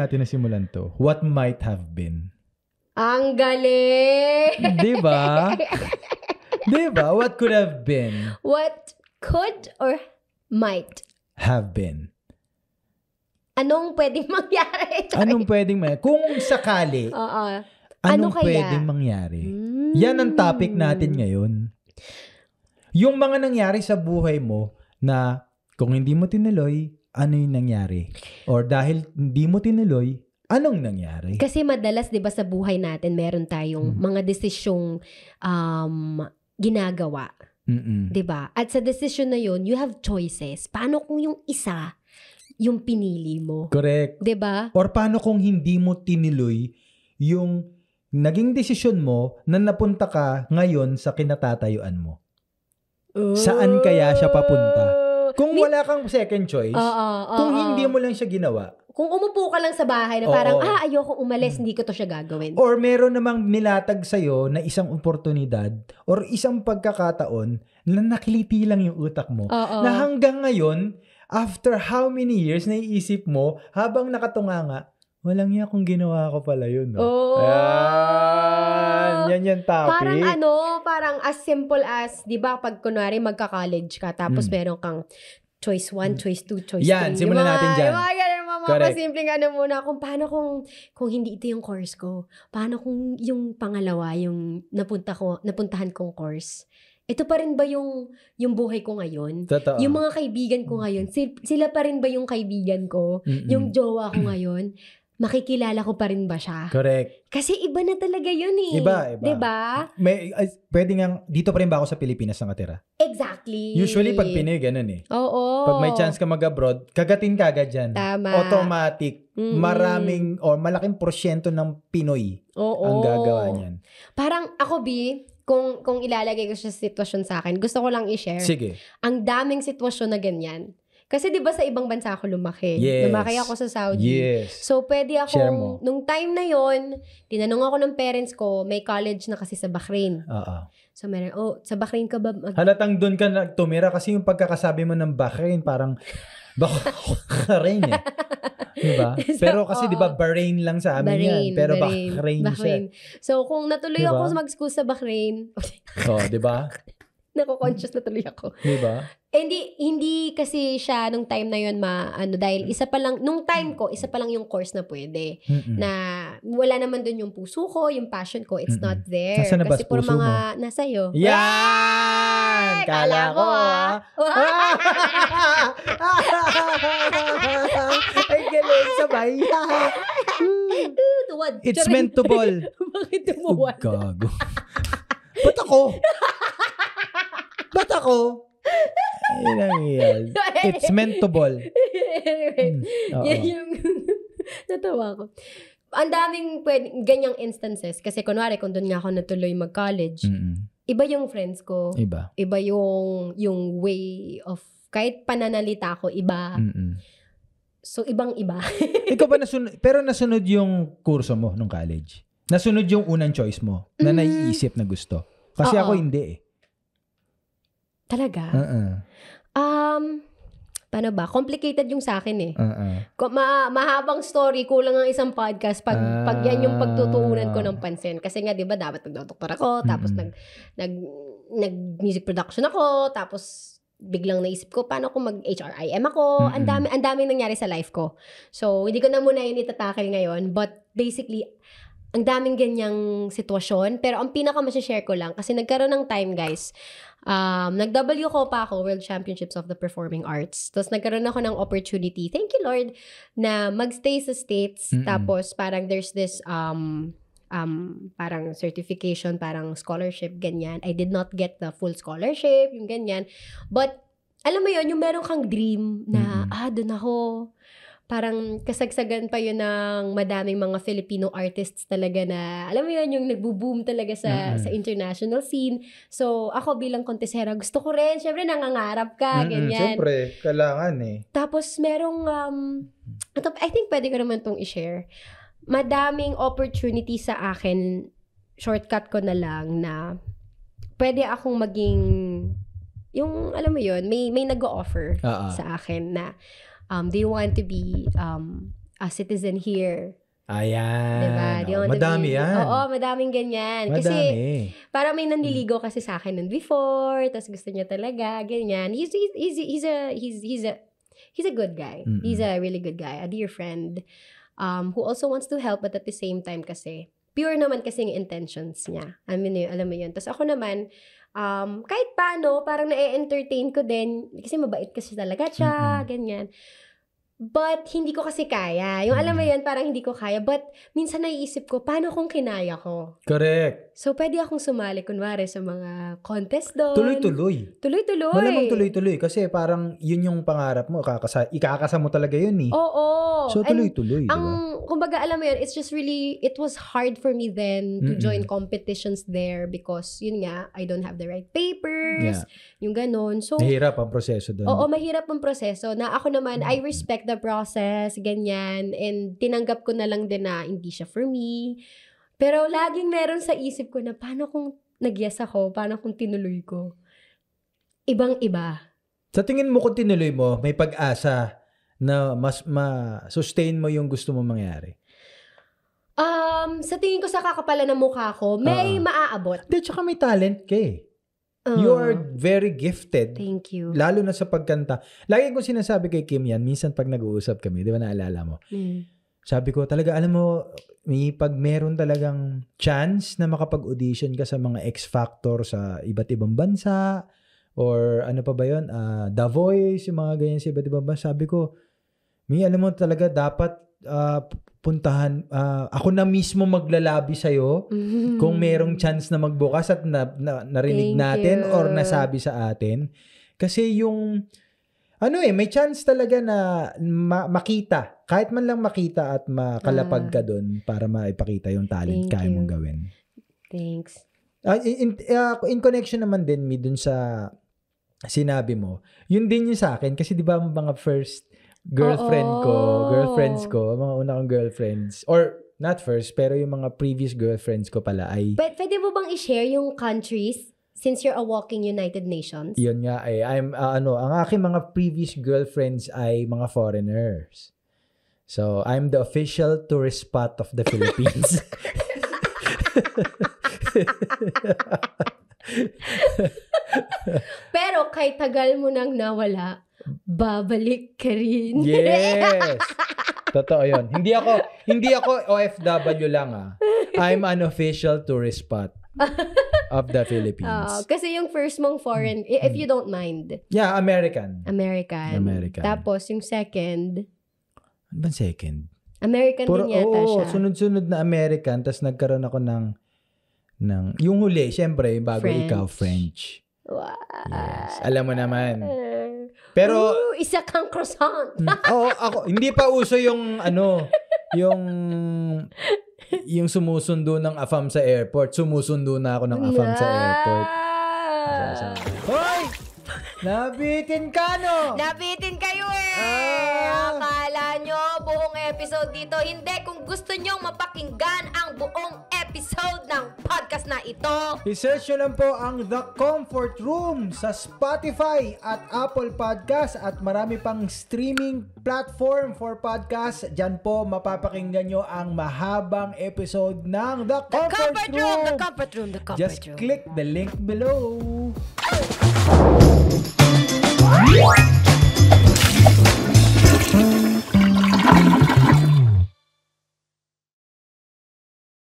natin nasimulan to, what might have been? Ang galing! Di ba? Di ba? What could have been? What could or might? Have been. Anong pwedeng mangyari? Anong pwedeng may Kung sakali, Oo. anong Ano kaya? pwedeng mangyari? Mm. Yan ang topic natin ngayon. Yung mga nangyari sa buhay mo na kung hindi mo tinuloy, ano yung nangyari? Or dahil hindi mo tinuloy, anong nangyari? Kasi madalas 'di ba sa buhay natin meron tayong Mm. mga desisyong um ginagawa, Mm-mm. 'di ba? At sa desisyon na 'yon, you have choices. Paano kung yung isa yung pinili mo? Correct. 'Di ba? Or paano kung hindi mo tinuloy yung naging desisyon mo na napunta ka ngayon sa kinatatayuan mo? Saan kaya siya papunta? Kung wala kang second choice, Oo, oo, kung oo. hindi mo lang siya ginawa, Kung umupo ka lang sa bahay na Oo. parang, ah, ayoko umalis, hindi ko to siya gagawin. or meron namang nilatag sa'yo na isang oportunidad or isang pagkakataon na nakiliti lang yung utak mo, Oo. na hanggang ngayon, after how many years, naiisip mo, habang nakatunga nga, walang iya kung ginawa ko pala yun. No? Oo. Yan, yan yung topic. Parang ano, parang as simple as, di ba, pag kunwari magka-college ka, tapos Mm. meron kang choice 1, Mm. choice 2, choice 3. Yan, simulan natin dyan. Yung mga ganun, mga Correct. simpleng ano muna, kung paano kung, kung hindi ito yung course ko, paano kung yung pangalawa, yung napunta ko, napuntahan kong course, ito pa rin ba yung, yung buhay ko ngayon? Totoo. Yung mga kaibigan ko ngayon, sil- sila pa rin ba yung kaibigan ko? Mm-mm. Yung jowa ko ngayon, makikilala ko pa rin ba siya? Correct. Kasi iba na talaga yun eh. Iba, iba. 'Di ba? May, ay, pwede nga, dito pa rin ba ako sa Pilipinas nakatira? Exactly. Usually, pag Pinoy, ganun eh. Oo. Pag may chance ka mag-abroad, kagatin ka agad dyan. Tama. Automatic. Mm-mm. Maraming or malaking porsyento ng Pinoy Oo. ang gagawa niyan. Parang ako, B, kung, kung ilalagay ko siya sa sitwasyon sa akin, gusto ko lang i-share. Sige. Ang daming sitwasyon na ganyan. Kasi di ba sa ibang bansa ako lumaki? Yes. Lumaki ako sa Saudi. Yes. So, pwede mo. nung time na yon tinanong ako ng parents ko, may college na kasi sa Bahrain. Oo. So, meron, oh, sa Bahrain ka ba? Mag- Halatang doon ka na tumira kasi yung pagkakasabi mo ng Bahrain parang Bahrain eh. Diba? So, Pero kasi. 'di ba Bahrain lang sa amin yan. Pero Bahrain, siya. So, kung natuloy Diba? ako mag-school sa Bahrain, Oh, 'di ba? nako-conscious na tuloy ako. 'Di ba? Eh, Hindi, hindi kasi siya nung time na yon ma, ano, dahil isa pa lang, nung time ko, isa pa lang yung course na pwede. Mm-mm. Na wala naman dun yung puso ko, yung passion ko, it's Mm-mm. not there. Nasaan na ba kasi puro puso mga nasa iyo. Yan! Kala ko ah. Ay, galing sabay. Tuwad. It's Charing. meant to ball. Bakit Oh, tumuwad? gago. Ba't ako? Ba't ako? Ay, lang yan. It's meant to ball. anyway, oo. yan yung natawa ko. Ang daming pwede, ganyang instances. Kasi kunwari, kung doon nga ako natuloy mag-college, Mm-mm. iba yung friends ko. Iba. Iba yung, yung way of, kahit pananalita ko, iba. Mm-mm. So, ibang-iba. Ikaw ba nasunod, pero nasunod yung kurso mo nung college? Nasunod yung unang choice mo na Mm. naiisip na gusto? Kasi Oo. ako hindi eh. Talaga? Uh-uh. Um, paano ba? Complicated yung sa akin eh. Uh-uh. Ma mahabang story, kulang ang isang podcast pag, Ah. pag yan yung pagtutuunan ko ng pansin. Kasi nga, di ba, dapat nagdodoktor ako, tapos Mm-mm. nag, nag, nag music production ako, tapos biglang naisip ko, paano kung mag-HRIM ako? Ang Mm-mm. dami, ang daming nangyari sa life ko. So, hindi ko na muna yun itatakil ngayon, but basically, ang daming ganyang sitwasyon. Pero ang pinaka share ko lang, kasi nagkaroon ng time, guys, um, nag-W ko pa ako, World Championships of the Performing Arts. Tapos nagkaroon ako ng opportunity, thank you Lord, na magstay sa States. Mm-mm. Tapos parang there's this, um, um, parang certification, parang scholarship, ganyan. I did not get the full scholarship, yung ganyan. But, alam mo yun, yung meron kang dream na, Mm-mm. ah, doon ako. Parang kasagsagan pa yun ng madaming mga Filipino artists talaga na, alam mo yun, yung nagbo-boom talaga sa, Mm-mm. sa international scene. So, ako bilang kontesera, gusto ko rin, syempre nangangarap ka, Mm-mm, ganyan. Siyempre, kailangan eh. Tapos merong, um, ito, I think pwede ko naman itong i-share. Madaming opportunity sa akin, shortcut ko na lang na pwede akong maging, yung, alam mo yun, may, may nag-offer Ah, ah. sa akin na, um, you want to be um, a citizen here. Ayan. Diba? To Madami be- yan. Oo, madaming ganyan. Kasi, Madami. parang may nanliligaw kasi sa akin nun before, tapos gusto niya talaga, ganyan. He's, he's, he's, he's a, he's, he's a, he's a good guy. Mm-mm. He's a really good guy, a dear friend, um, who also wants to help, but at the same time kasi, pure naman kasi yung intentions niya. I mean, alam mo yun. Tapos ako naman, um, kahit paano, parang na-entertain ko din, kasi mabait kasi talaga siya, Mm-mm. ganyan. But, hindi ko kasi kaya. Yung alam mo Mm. yun, parang hindi ko kaya. But, minsan naiisip ko, paano kung kinaya ko? Correct. So, pwede akong sumali, kunwari, sa mga contest doon. Tuloy-tuloy. Tuloy-tuloy. Malamang tuloy-tuloy kasi parang yun yung pangarap mo. Kakasa, ikakasa mo talaga yun eh. Oo. so tuloy-tuloy, ang, ba? kumbaga, alam mo yun, it's just really, it was hard for me then to Mm-mm. join competitions there because, yun nga, I don't have the right papers, Yeah. yung ganon. So, Mahirap ang proseso doon. Oo, mahirap ang proseso. Na ako naman, I Mm. respect the process, ganyan. And tinanggap ko na lang din na hindi siya for me. Pero laging meron sa isip ko na paano kung nag-yes ako? Paano kung tinuloy ko? Ibang-iba. Sa tingin mo kung tinuloy mo, may pag-asa na mas ma-sustain mo yung gusto mo mangyari. Um, sa tingin ko sa kakapalan ng mukha ko, may Oo. maaabot. Hindi, tsaka may talent ka eh. Uh, You are very gifted. Thank you. Lalo na sa pagkanta. Lagi ko sinasabi kay Kim yan, minsan pag nag-uusap kami, di ba naalala mo? Mm. Sabi ko, talaga, alam mo, may pag meron talagang chance na makapag-audition ka sa mga X Factor sa iba't ibang bansa, or ano pa ba yun, Ah, The Voice, yung mga ganyan sa iba't ibang bansa, sabi ko, may alam mo talaga, dapat ah, puntahan, ah, ako na mismo maglalabi sa'yo, kung merong chance na magbukas at na, na- narinig Thank natin you. or nasabi sa atin. Kasi yung, ano eh, may chance talaga na ma- makita. Kahit man lang makita at makalapag ka doon para maipakita yung talent Thank kaya you. mong gawin. Thanks. Ah, in, ah, in connection naman din, mi, dun sa sinabi mo, yun din yung sa akin. Kasi di ba mga first girlfriend ko, Oo. girlfriends ko, mga una kong girlfriends, or not first, pero yung mga previous girlfriends ko pala ay But pwede mo bang i-share yung countries since you're a walking United Nations? Yun nga eh. I'm, ah, ano, ang aking mga previous girlfriends ay mga foreigners. So, I'm the official tourist spot of the Philippines. Pero kay tagal mo nang nawala, babalik ka rin. yes! Totoo yun. Hindi ako, hindi ako OFW lang ah. I'm an official tourist spot of the Philippines. kasi yung first mong foreign, i- if you don't mind, Yeah, American. American. American. Tapos yung second, Ano bang second? American Puro, din yata oo, siya. sunod-sunod na American, tapos nagkaroon ako ng, ng, yung huli, syempre, bago French. ikaw, French. Wow. Yes. Alam mo naman. Uh, Pero, ooh, isa kang croissant. mm, oo, ako, hindi pa uso yung, ano, yung, yung sumusundo ng AFAM sa airport. Sumusundo na ako ng AFAM sa airport. Hoy! Nabitin ka, no? Nabitin kayo eh! Ah. Episode dito. Hindi, kung gusto nyo mapakinggan ang buong episode ng podcast na ito. I-search nyo lang po ang The Comfort Room sa Spotify at Apple Podcast at marami pang streaming platform for podcast. Diyan po mapapakinggan nyo ang mahabang episode ng The The Comfort, comfort room, the comfort room, the comfort Just room. click the link below.